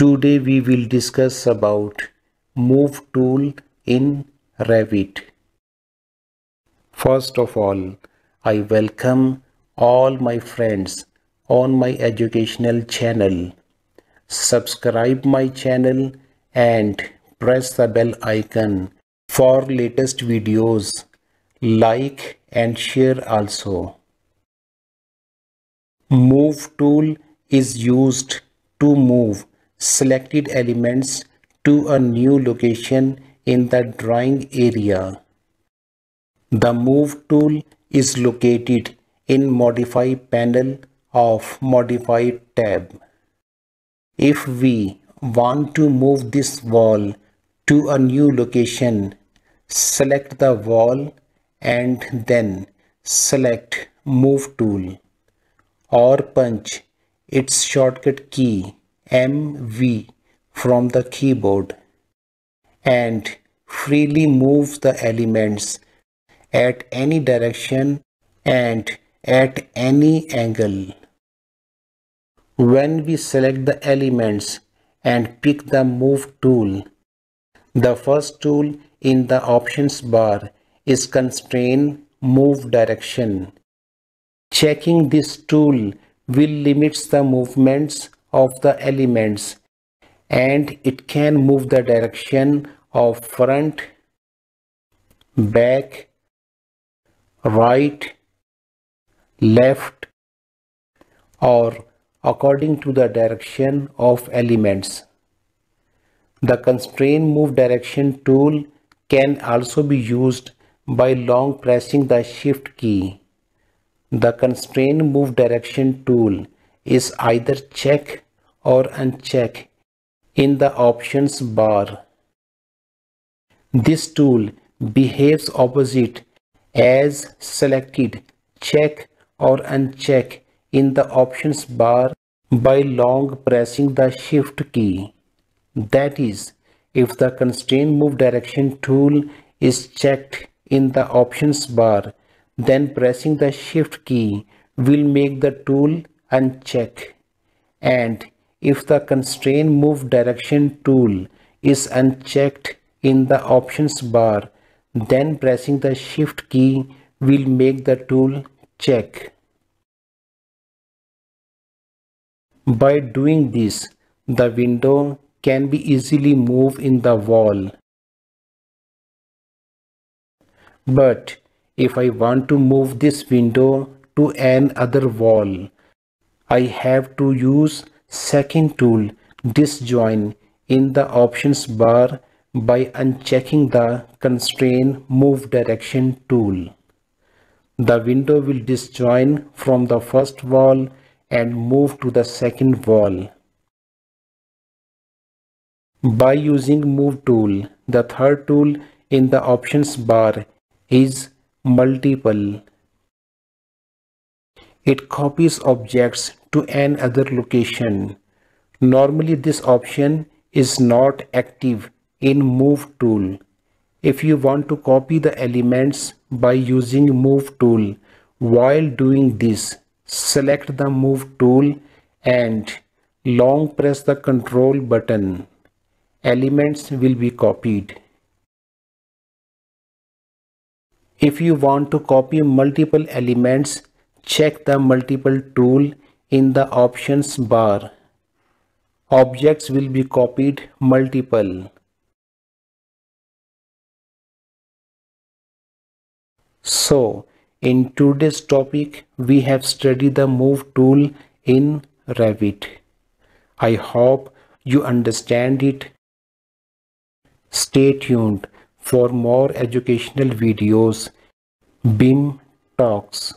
Today we will discuss about Move tool in Revit. First of all, I welcome all my friends on my educational channel. Subscribe my channel and press the bell icon for latest videos. Like and share also. Move tool is used to move selected elements to a new location in the drawing area. The Move tool is located in Modify panel of Modify tab. If we want to move this wall to a new location, select the wall and then select Move tool or punch its shortcut key MV from the keyboard and freely move the elements at any direction and at any angle. When we select the elements and pick the move tool, the first tool in the options bar is constrain move direction. Checking this tool will limits the movements of the elements and it can move the direction of front, back, right, left or according to the direction of elements. The constrain move direction tool can also be used by long pressing the shift key. The constrain move direction tool is either check or uncheck in the options bar. This tool behaves opposite as selected check or uncheck in the options bar by long pressing the shift key. That is, if the constrain move direction tool is checked in the options bar, then pressing the shift key will make the tool uncheck and if the constrain move direction tool is unchecked in the options bar, then pressing the shift key will make the tool check. By doing this, the window can be easily moved in the wall. But if I want to move this window to an other wall, I have to use Second tool disjoin in the options bar by unchecking the constrain move direction tool. The window will disjoin from the first wall and move to the second wall. By using move tool, the third tool in the options bar is multiple. It copies objects to another location. Normally this option is not active in move tool. If you want to copy the elements by using move tool, while doing this, select the move tool and long press the control button. Elements will be copied. If you want to copy multiple elements, check the multiple tool in the options bar. Objects will be copied multiple. So, in today's topic, we have studied the move tool in Revit. I hope you understand it. Stay tuned for more educational videos. BIM Talks.